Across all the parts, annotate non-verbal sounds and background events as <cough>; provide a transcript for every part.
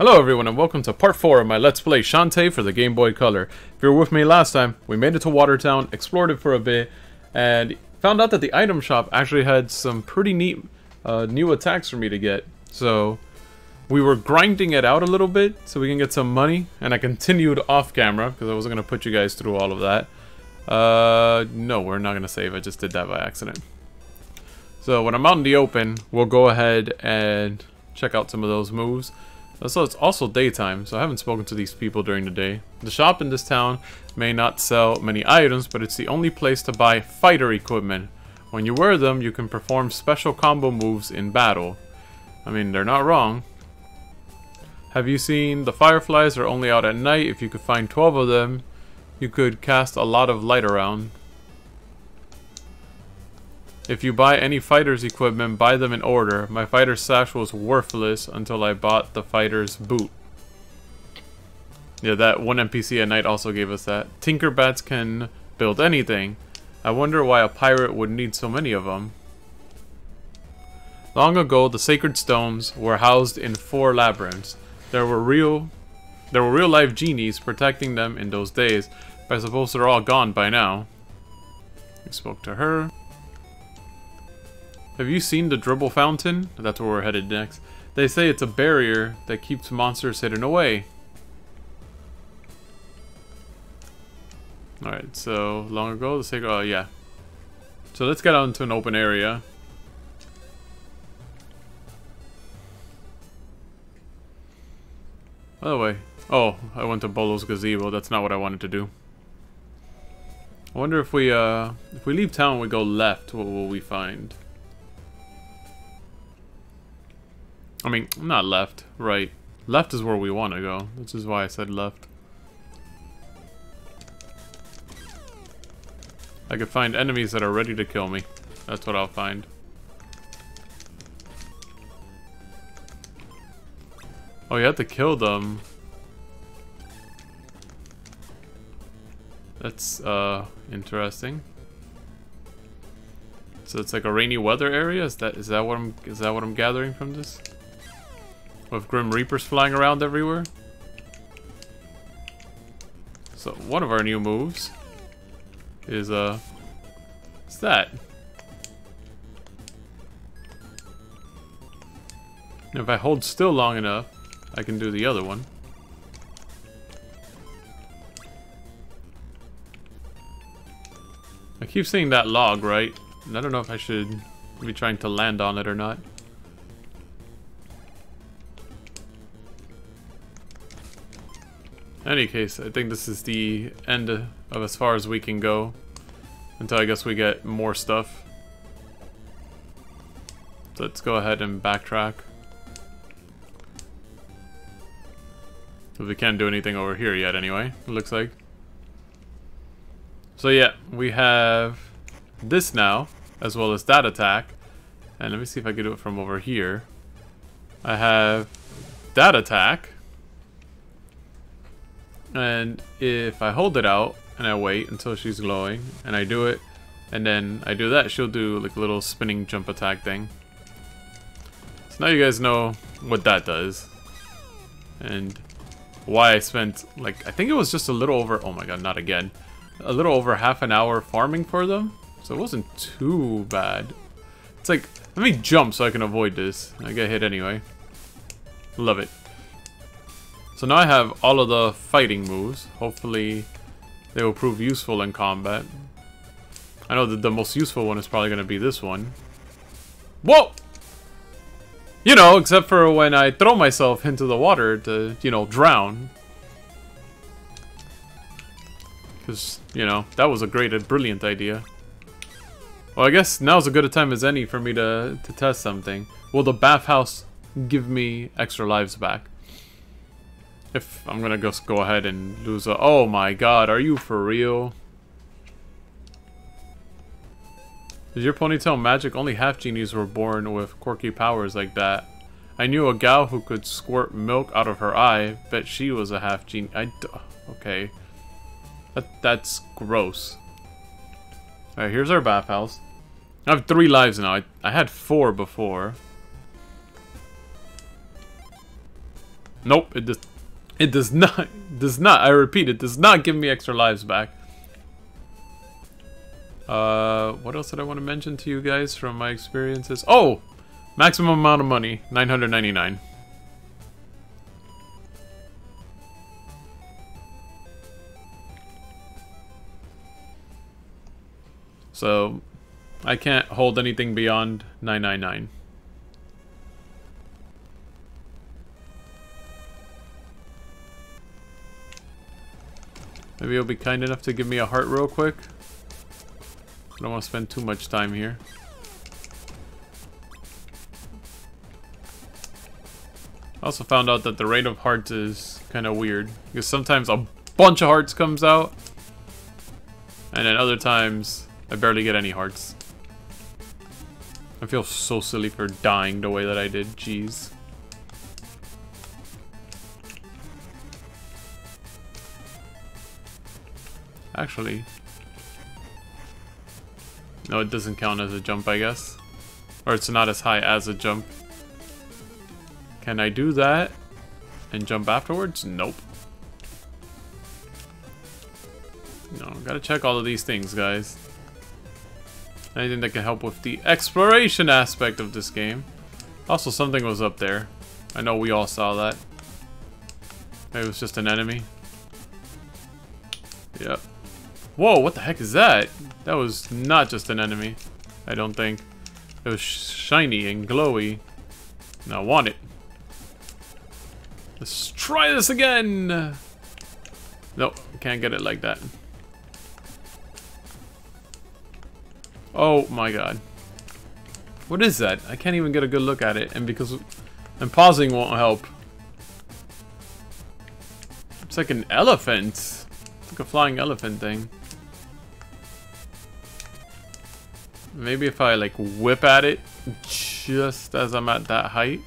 Hello everyone and welcome to part 4 of my Let's Play Shantae for the Game Boy Color. If you were with me last time, we made it to Watertown, explored it for a bit, and found out that the item shop actually had some pretty neat uh, new attacks for me to get. So we were grinding it out a little bit so we can get some money, and I continued off camera because I wasn't going to put you guys through all of that. Uh, no, we're not going to save, I just did that by accident. So when I'm out in the open, we'll go ahead and check out some of those moves. So it's also daytime, so I haven't spoken to these people during the day. The shop in this town may not sell many items, but it's the only place to buy fighter equipment. When you wear them, you can perform special combo moves in battle. I mean, they're not wrong. Have you seen the fireflies are only out at night? If you could find 12 of them, you could cast a lot of light around. If you buy any fighter's equipment, buy them in order. My fighter's sash was worthless until I bought the fighter's boot. Yeah, that one NPC at night also gave us that. Tinkerbats can build anything. I wonder why a pirate would need so many of them. Long ago, the sacred stones were housed in four labyrinths. There were real, there were real-life genies protecting them in those days, but I suppose they're all gone by now. We spoke to her. Have you seen the Dribble Fountain? That's where we're headed next. They say it's a barrier that keeps monsters hidden away. Alright, so long ago, the sacred, oh yeah. So let's get out into an open area. By the way, oh, I went to Bolo's Gazebo. That's not what I wanted to do. I wonder if we, uh, if we leave town we go left, what will we find? I mean, not left, right. Left is where we want to go. This is why I said left. I could find enemies that are ready to kill me. That's what I'll find. Oh, you have to kill them. That's, uh, interesting. So it's like a rainy weather area? Is that is that what I'm is that what I'm gathering from this? With Grim Reapers flying around everywhere. So one of our new moves is uh what's that? if I hold still long enough, I can do the other one. I keep seeing that log, right? And I don't know if I should be trying to land on it or not. Any case, I think this is the end of as far as we can go. Until I guess we get more stuff. let's go ahead and backtrack. Because we can't do anything over here yet anyway, it looks like. So yeah, we have this now, as well as that attack. And let me see if I can do it from over here. I have that attack. And if I hold it out and I wait until she's glowing and I do it and then I do that, she'll do like a little spinning jump attack thing. So now you guys know what that does. And why I spent like, I think it was just a little over, oh my god, not again. A little over half an hour farming for them. So it wasn't too bad. It's like, let me jump so I can avoid this. I get hit anyway. Love it. So now I have all of the fighting moves. Hopefully they will prove useful in combat. I know that the most useful one is probably going to be this one. Whoa! You know, except for when I throw myself into the water to, you know, drown. Because, you know, that was a great, a brilliant idea. Well, I guess now's as good a time as any for me to, to test something. Will the bathhouse give me extra lives back? If I'm gonna just go ahead and lose a... Oh my god, are you for real? Is your ponytail magic? Only half genies were born with quirky powers like that. I knew a gal who could squirt milk out of her eye. Bet she was a half genie. I... Okay. That, that's gross. Alright, here's our bathhouse. I have three lives now. I, I had four before. Nope, it does. It does not. Does not. I repeat, it does not give me extra lives back. Uh, what else did I want to mention to you guys from my experiences? Oh, maximum amount of money, 999. So, I can't hold anything beyond 999. Maybe you'll be kind enough to give me a heart real quick. I don't want to spend too much time here. I also found out that the rate of hearts is kind of weird. Because sometimes a bunch of hearts comes out. And then other times, I barely get any hearts. I feel so silly for dying the way that I did. Jeez. Actually. No, it doesn't count as a jump, I guess. Or it's not as high as a jump. Can I do that and jump afterwards? Nope. No, gotta check all of these things, guys. Anything that can help with the exploration aspect of this game. Also, something was up there. I know we all saw that. Maybe it was just an enemy. Yep. Whoa, what the heck is that? That was not just an enemy. I don't think. It was shiny and glowy. And I want it. Let's try this again! Nope, can't get it like that. Oh my god. What is that? I can't even get a good look at it, and because... And pausing won't help. It's like an elephant. It's like a flying elephant thing. Maybe if I like whip at it just as I'm at that height.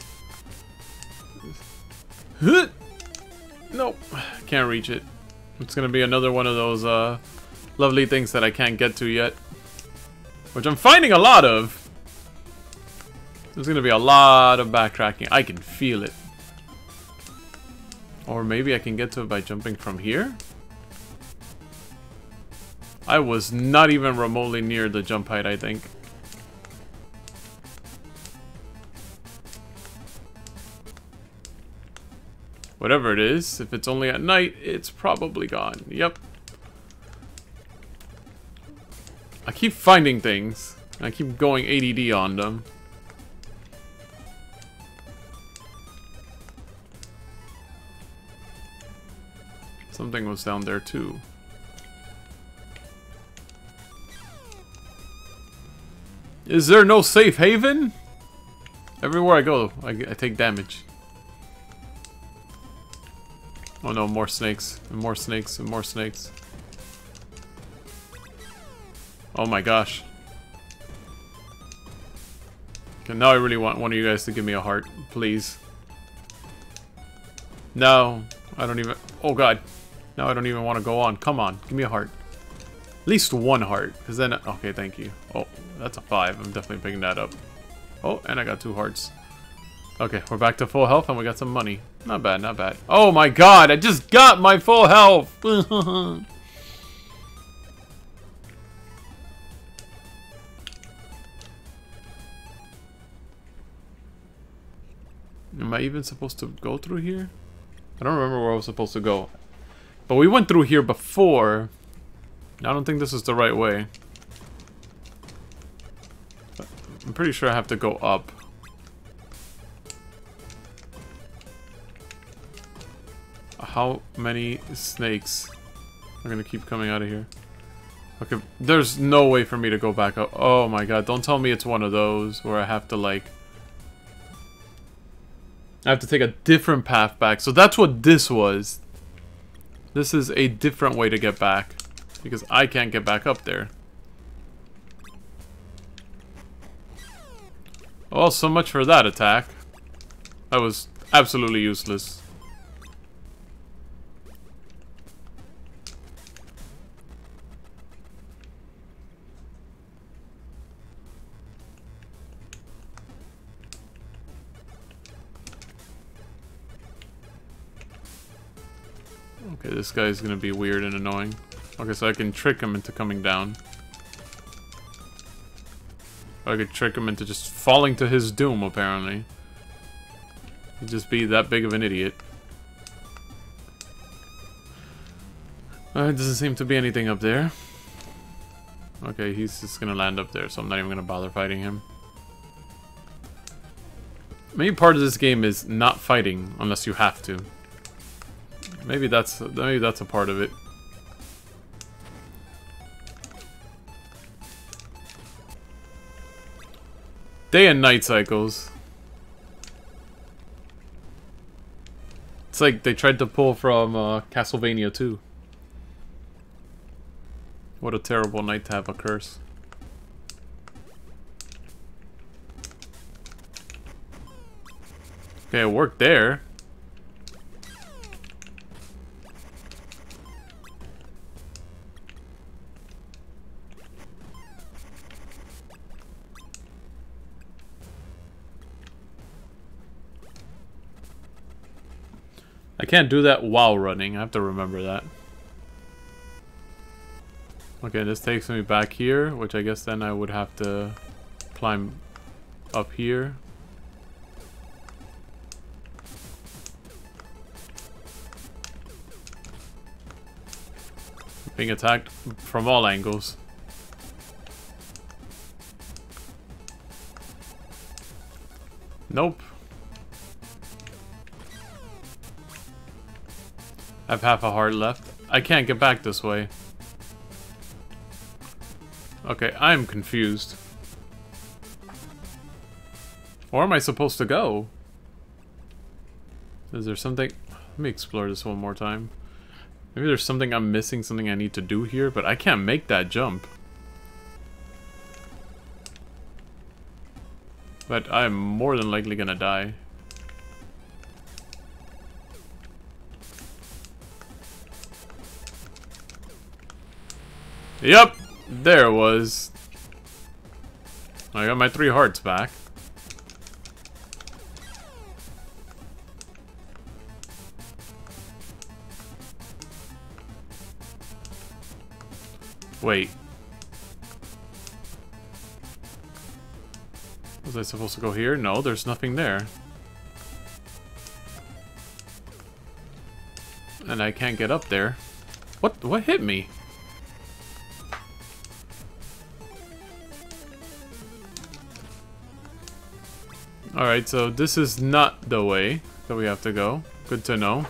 Nope, can't reach it. It's gonna be another one of those uh, lovely things that I can't get to yet. Which I'm finding a lot of. There's gonna be a lot of backtracking. I can feel it. Or maybe I can get to it by jumping from here? I was not even remotely near the jump height, I think. Whatever it is, if it's only at night, it's probably gone. Yep. I keep finding things. I keep going ADD on them. Something was down there too. Is there no safe haven? Everywhere I go, I, I take damage. Oh no, more snakes, and more snakes, and more snakes. Oh my gosh. Okay, now I really want one of you guys to give me a heart, please. No, I don't even... Oh god. Now I don't even want to go on. Come on, give me a heart. At least one heart, because then... Okay, thank you. Oh, that's a five. I'm definitely picking that up. Oh, and I got two hearts. Okay, we're back to full health and we got some money. Not bad, not bad. Oh my god, I just got my full health! <laughs> Am I even supposed to go through here? I don't remember where I was supposed to go. But we went through here before. I don't think this is the right way. I'm pretty sure I have to go up. How many snakes are gonna keep coming out of here? Okay, there's no way for me to go back up. Oh my god, don't tell me it's one of those where I have to like... I have to take a different path back. So that's what this was. This is a different way to get back. Because I can't get back up there. Well, so much for that attack. That was absolutely useless. Okay, this guy's gonna be weird and annoying. Okay, so I can trick him into coming down. I could trick him into just falling to his doom, apparently. He'd just be that big of an idiot. Uh, it doesn't seem to be anything up there. Okay, he's just gonna land up there, so I'm not even gonna bother fighting him. Maybe part of this game is not fighting unless you have to. Maybe that's maybe that's a part of it. Day and night cycles. It's like they tried to pull from uh, Castlevania 2. What a terrible night to have a curse. Okay, it worked there. I can't do that while running. I have to remember that. Okay, this takes me back here, which I guess then I would have to climb up here. Being attacked from all angles. Nope. I have half a heart left. I can't get back this way. Okay, I'm confused. Where am I supposed to go? Is there something... Let me explore this one more time. Maybe there's something I'm missing, something I need to do here, but I can't make that jump. But I'm more than likely gonna die. Yep, there was. I got my three hearts back. Wait. Was I supposed to go here? No, there's nothing there. And I can't get up there. What what hit me? Alright, so this is not the way that we have to go. Good to know.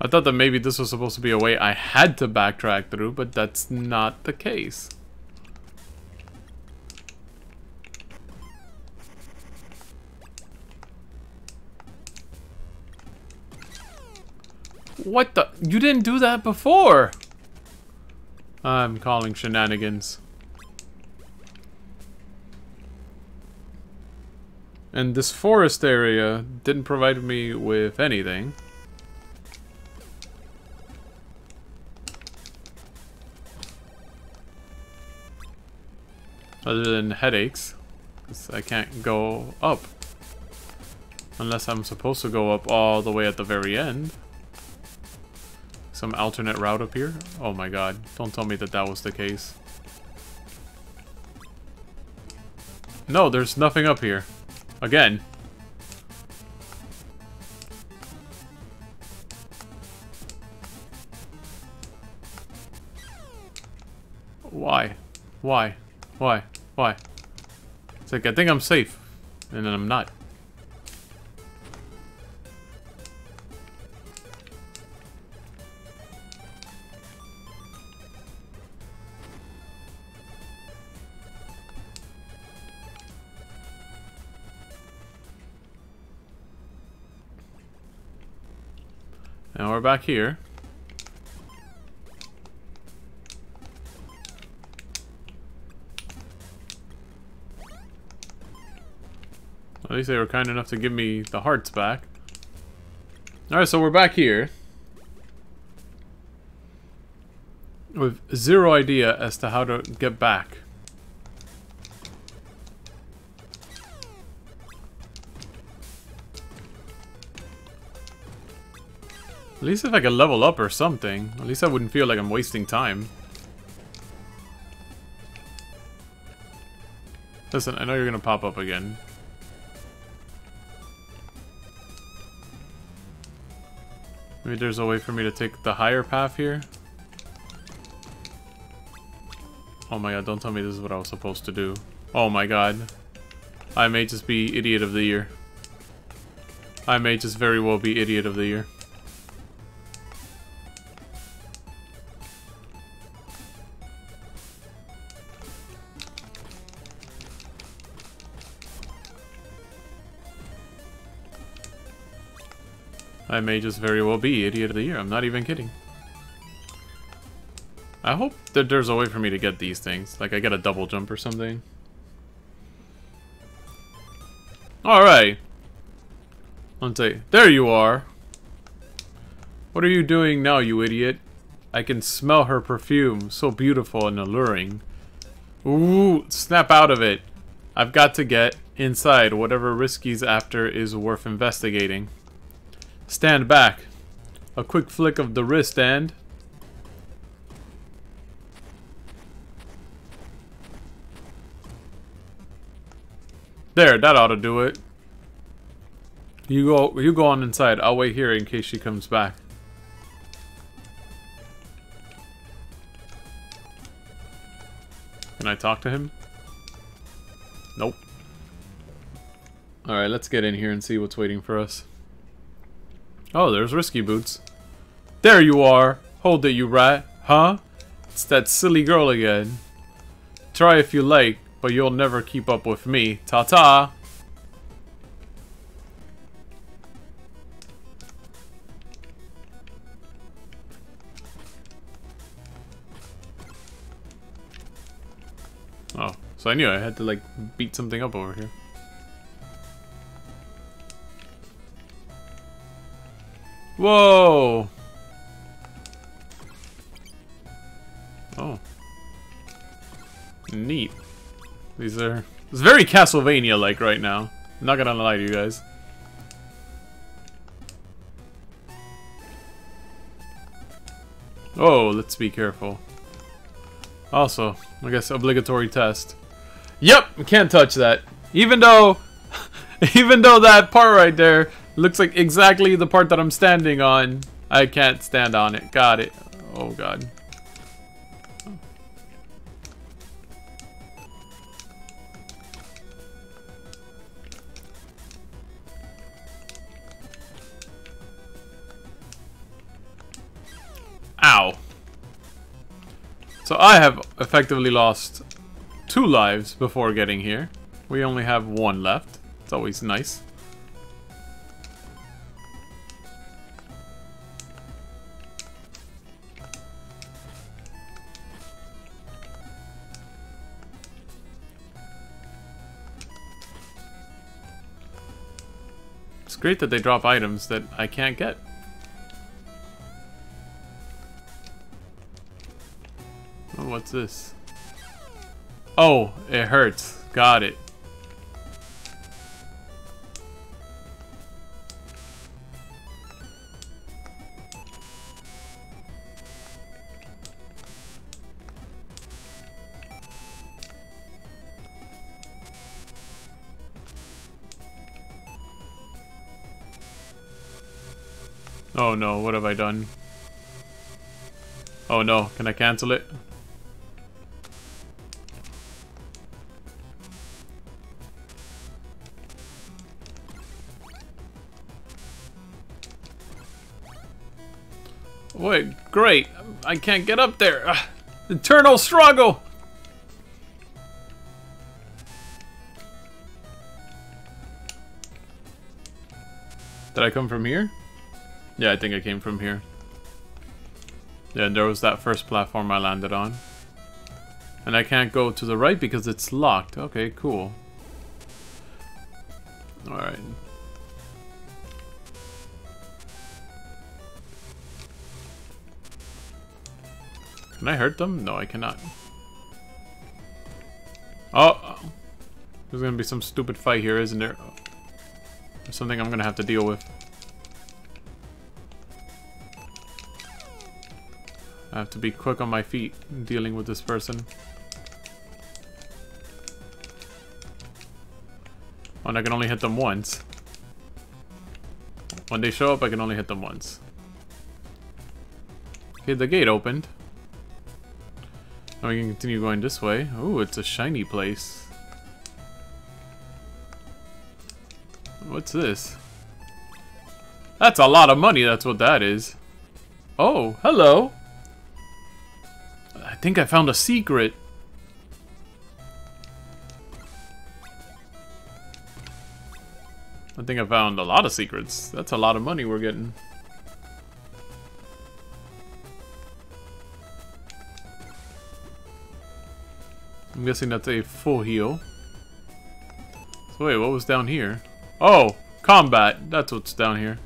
I thought that maybe this was supposed to be a way I had to backtrack through, but that's not the case. What the? You didn't do that before! I'm calling shenanigans. And this forest area didn't provide me with anything. Other than headaches. Because I can't go up. Unless I'm supposed to go up all the way at the very end. Some alternate route up here? Oh my god. Don't tell me that that was the case. No, there's nothing up here. Again. Why? Why? Why? Why? It's like, I think I'm safe. And then I'm not. Back here. At least they were kind enough to give me the hearts back. Alright, so we're back here. With zero idea as to how to get back. At least if I could level up or something. At least I wouldn't feel like I'm wasting time. Listen, I know you're gonna pop up again. Maybe there's a way for me to take the higher path here. Oh my god, don't tell me this is what I was supposed to do. Oh my god. I may just be Idiot of the Year. I may just very well be Idiot of the Year. I may just very well be Idiot of the Year. I'm not even kidding. I hope that there's a way for me to get these things. Like I get a double jump or something. Alright. Let's see. There you are. What are you doing now, you idiot? I can smell her perfume. So beautiful and alluring. Ooh, snap out of it. I've got to get inside. Whatever Risky's after is worth investigating. Stand back. A quick flick of the wrist and... There, that ought to do it. You go you go on inside. I'll wait here in case she comes back. Can I talk to him? Nope. Alright, let's get in here and see what's waiting for us. Oh, there's Risky Boots. There you are! Hold it, you rat. Huh? It's that silly girl again. Try if you like, but you'll never keep up with me. Ta-ta! Oh, so I knew I had to, like, beat something up over here. Whoa! Oh. Neat. These are... It's very Castlevania-like right now. I'm not gonna lie to you guys. Oh, let's be careful. Also, I guess obligatory test. Yep, can't touch that. Even though, <laughs> even though that part right there Looks like exactly the part that I'm standing on. I can't stand on it. Got it. Oh god. Ow. So I have effectively lost two lives before getting here. We only have one left. It's always nice. Great that they drop items that I can't get. Oh, what's this? Oh, it hurts. Got it. I done? Oh no, can I cancel it? Wait, great. I can't get up there. Ugh. Eternal struggle! Did I come from here? Yeah, I think I came from here. Yeah, there was that first platform I landed on. And I can't go to the right because it's locked. Okay, cool. Alright. Can I hurt them? No, I cannot. Oh! There's gonna be some stupid fight here, isn't there? There's something I'm gonna have to deal with. I have to be quick on my feet dealing with this person. And I can only hit them once. When they show up, I can only hit them once. Okay, the gate opened. Now we can continue going this way. Ooh, it's a shiny place. What's this? That's a lot of money, that's what that is. Oh, hello. I think I found a secret. I think I found a lot of secrets. That's a lot of money we're getting. I'm guessing that's a full heal. So wait, what was down here? Oh, combat. That's what's down here.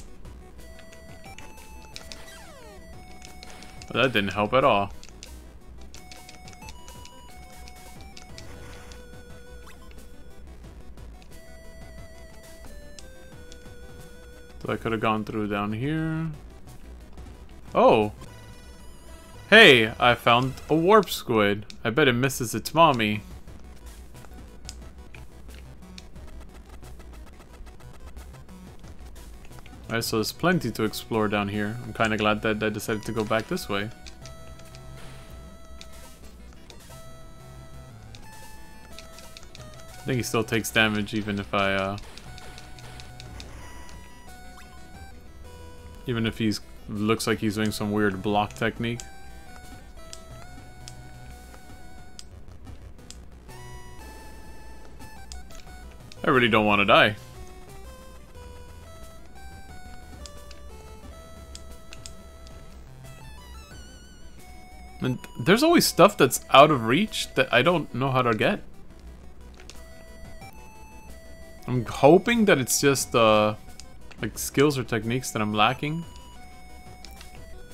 That didn't help at all. So I could have gone through down here. Oh, Hey, I found a warp squid. I bet it misses its mommy. Alright, so there's plenty to explore down here. I'm kind of glad that I decided to go back this way. I think he still takes damage even if I, uh... Even if he's looks like he's doing some weird block technique. I really don't want to die. And there's always stuff that's out of reach that I don't know how to get. I'm hoping that it's just, uh, like skills or techniques that I'm lacking.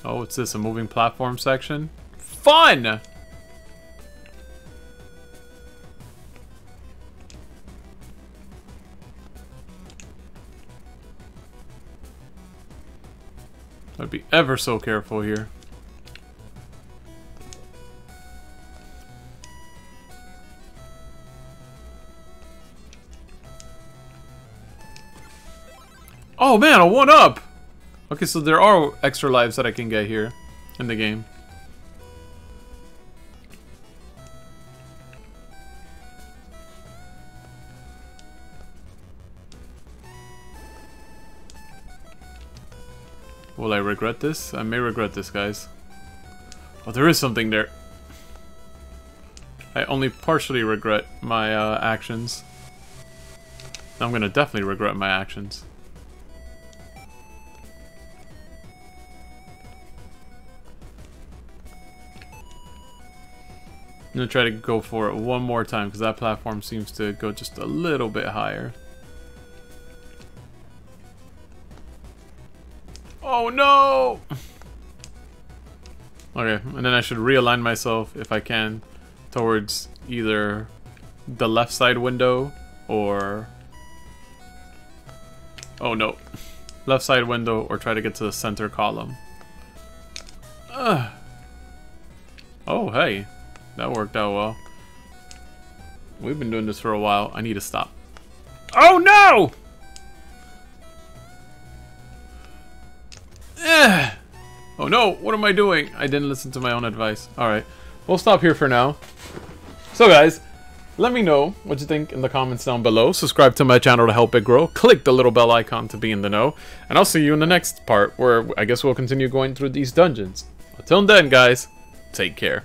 Oh, what's this? A moving platform section? Fun! I'd be ever so careful here. Oh man, a one up! Okay, so there are extra lives that I can get here in the game. Will I regret this? I may regret this, guys. Oh, there is something there. I only partially regret my uh, actions. I'm gonna definitely regret my actions. I'm gonna try to go for it one more time because that platform seems to go just a little bit higher. Oh no! <laughs> Okay, and then I should realign myself if I can towards either the left side window or... Oh no. <laughs> Left side window or try to get to the center column. Ugh. Oh, hey. That worked out well. We've been doing this for a while. I need to stop. Oh no! Oh no, what am I doing? I didn't listen to my own advice. Alright, we'll stop here for now. So guys, let me know what you think in the comments down below. Subscribe to my channel to help it grow. Click the little bell icon to be in the know. And I'll see you in the next part where I guess we'll continue going through these dungeons. Until then guys, take care.